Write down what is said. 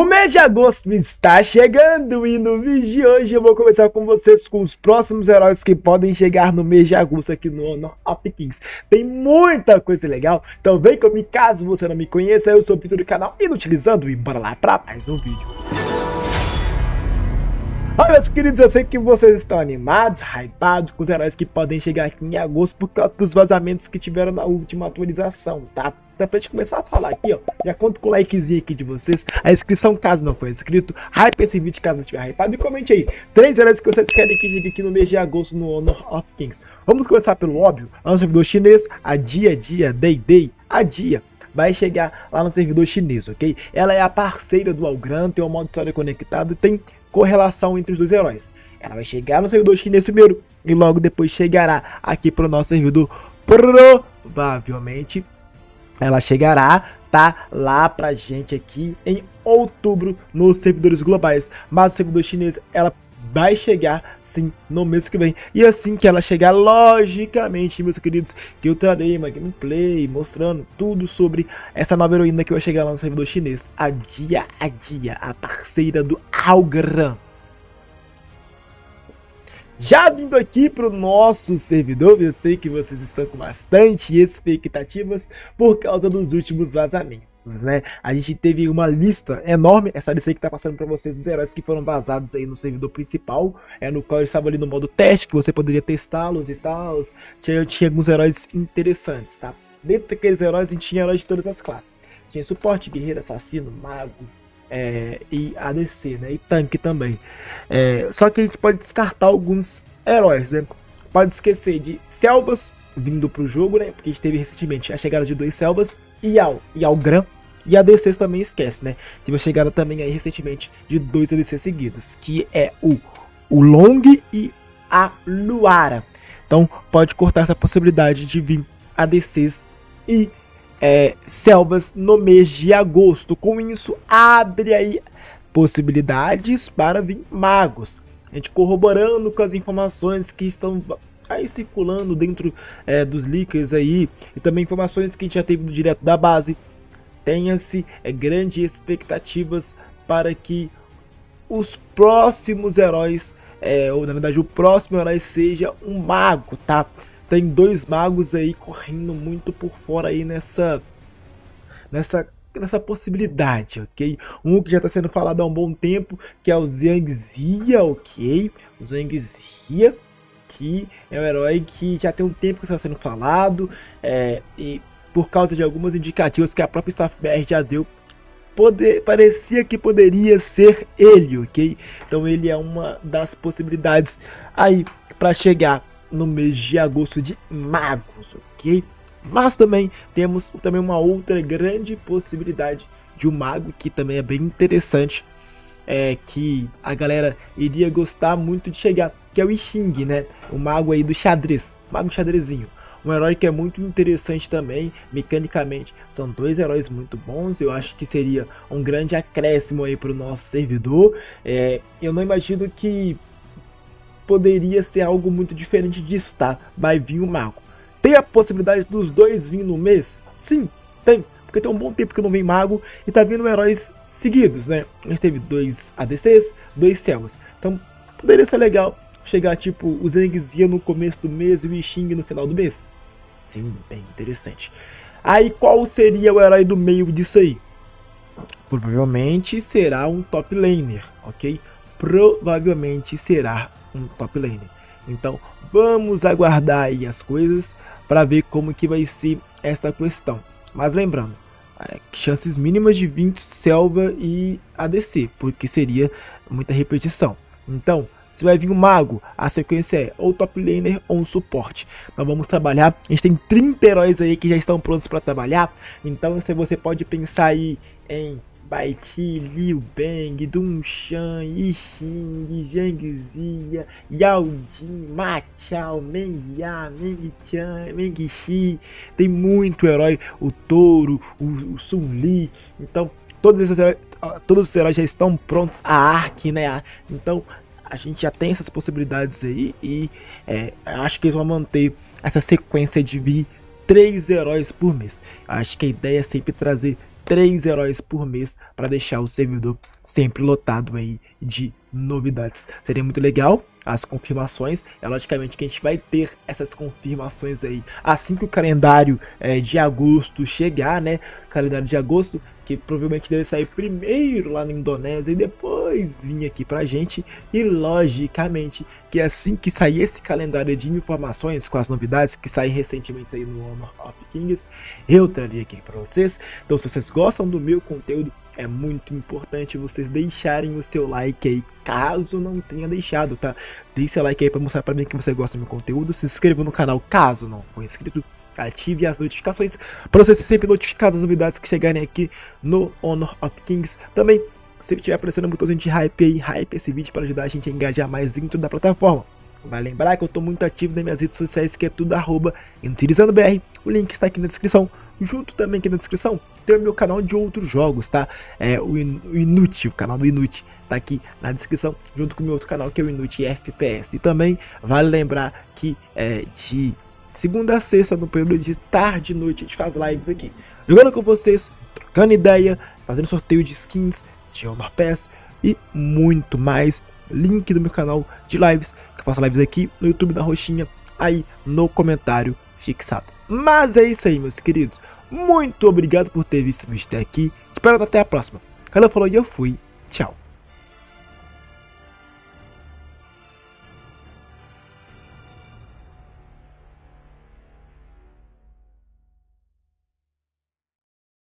O mês de agosto está chegando e no vídeo de hoje eu vou conversar com vocês com os próximos heróis que podem chegar no mês de agosto aqui no Honor of Kings. Tem muita coisa legal, então vem comigo caso você não me conheça, eu sou o Vitor do canal Inutilizando e bora lá para mais um vídeo. Olha meus queridos, eu sei que vocês estão animados, hypados com os heróis que podem chegar aqui em agosto por causa dos vazamentos que tiveram na última atualização, tá? Então pra gente começar a falar aqui, ó, já conto com o likezinho aqui de vocês, a inscrição caso não for inscrito, hype esse vídeo caso não estiver hypado e comente aí, três heróis que vocês querem que chegue aqui no mês de agosto no Honor of Kings. Vamos começar pelo óbvio, lá no servidor chinês, a dia, dia, day, day, a dia vai chegar lá no servidor chinês, ok? Ela é a parceira do Algran, tem um modo história conectado, tem correlação entre os dois heróis. Ela vai chegar no servidor chinês primeiro e logo depois chegará aqui para o nosso servidor. Provavelmente ela chegará, tá lá pra gente aqui em outubro nos servidores globais. Mas o servidor chinês ela vai chegar sim no mês que vem. E assim que ela chegar, logicamente, meus queridos, que eu trarei uma gameplay mostrando tudo sobre essa nova heroína que vai chegar lá no servidor chinês. A Dia a Dia, a parceira do Algran. Já vindo aqui para o nosso servidor, eu sei que vocês estão com bastante expectativas por causa dos últimos vazamentos né? A gente teve uma lista enorme, essa lista aí que tá passando para vocês dos heróis que foram vazados aí no servidor principal, é no qual eles estavam ali no modo teste, que você poderia testá-los e tal. Tinha, tinha alguns heróis interessantes, tá? Dentro daqueles heróis a gente tinha heróis de todas as classes. Tinha suporte, guerreiro, assassino, mago, é, e ADC, né? E tanque também. É, só que a gente pode descartar alguns heróis, né? Pode esquecer de Selvas vindo pro jogo, né? Porque a gente teve recentemente a chegada de dois Selvas Yao, Yao Gran e ADCs também esquece, né? Teve a chegada também aí recentemente de dois ADCs seguidos, que é o, o Long e a Luara. Então pode cortar essa possibilidade de vir ADCs e é, selvas no mês de agosto. Com isso, abre aí possibilidades para vir magos. A gente corroborando com as informações que estão aí circulando dentro é, dos leakers aí e também informações que a gente já teve direto da base. Tenha-se é, grandes expectativas para que os próximos heróis, é, ou na verdade o próximo herói seja um mago, tá? Tem dois magos aí correndo muito por fora aí nessa nessa nessa possibilidade, ok? Um que já está sendo falado há um bom tempo, que é o Zhang Zia, ok? O Zhang Zia, aqui é um herói que já tem um tempo que está sendo falado é, e por causa de algumas indicativas que a própria Staff BR já deu, poder, parecia que poderia ser ele, ok? Então ele é uma das possibilidades aí para chegar no mês de agosto de magos, ok? Mas também temos também uma outra grande possibilidade de um mago que também é bem interessante, é que a galera iria gostar muito de chegar, que é o Xing, né? O mago aí do xadrez, mago xadrezinho. Um herói que é muito interessante também, mecanicamente. São dois heróis muito bons. Eu acho que seria um grande acréscimo aí para o nosso servidor. É, eu não imagino que poderia ser algo muito diferente disso, tá? Vai vir o mago. Tem a possibilidade dos dois vir no mês? Sim, tem. Porque tem um bom tempo que não vem mago e tá vindo heróis seguidos, né? A gente teve dois ADCs, dois Selvas. Então poderia ser legal chegar tipo o Zengzia no começo do mês e o Xing no final do mês? Sim, bem interessante. Aí qual seria o herói do meio disso aí? Provavelmente será um top laner, ok? Provavelmente será um top laner. Então vamos aguardar aí as coisas para ver como que vai ser esta questão. Mas lembrando, é, chances mínimas de 20 selva e ADC, porque seria muita repetição. Então, se vai vir um mago, a sequência é ou top laner ou um suporte. Então vamos trabalhar. A gente tem 30 heróis aí que já estão prontos para trabalhar. Então se você pode pensar aí em Baiti, Liu Bang, Dunshan, Yixing, Zhang Zia, Yao Jin, Ma Chao, Meng Ya, Meng Tian, Meng Xi. Tem muito herói, o Touro, o, o Sun Li. Então todos esses heróis, todos os heróis já estão prontos. A Ark, né? Então a gente já tem essas possibilidades aí e é, acho que eles vão manter essa sequência de vir três heróis por mês. Acho que a ideia é sempre trazer três heróis por mês para deixar o servidor sempre lotado aí de novidades. Seria muito legal as confirmações. É logicamente que a gente vai ter essas confirmações aí assim que o calendário é, de agosto chegar, né? Calendário de agosto, que provavelmente deve sair primeiro lá na Indonésia e depois vir aqui pra gente. E logicamente que assim que sair esse calendário de informações com as novidades que saíram recentemente aí no Honor of Kings, eu traria aqui para vocês. Então se vocês gostam do meu conteúdo, é muito importante vocês deixarem o seu like aí, caso não tenha deixado, tá? Deixe seu like aí para mostrar para mim que você gosta do meu conteúdo, se inscreva no canal caso não for inscrito, ative as notificações para você ser sempre notificado das novidades que chegarem aqui no Honor of Kings. Também, se tiver aparecendo um botãozinho de hype aí, hype esse vídeo para ajudar a gente a engajar mais dentro da plataforma. Vai lembrar que eu estou muito ativo nas minhas redes sociais, que é tudo arroba BR. O link está aqui na descrição. Junto também aqui na descrição tem o meu canal de outros jogos, tá? É o Inútil, o canal do Inútil, tá aqui na descrição, junto com o meu outro canal que é o Inútil FPS. E também vale lembrar que é de segunda a sexta, no período de tarde e noite, a gente faz lives aqui. Jogando com vocês, trocando ideia, fazendo sorteio de skins, de Honor Pass e muito mais. Link do meu canal de lives, que eu faço lives aqui no YouTube da Roxinha, aí no comentário fixado. Mas é isso aí, meus queridos. Muito obrigado por ter visto o vídeo até aqui. Espero até a próxima. Cara falou e eu fui. Tchau.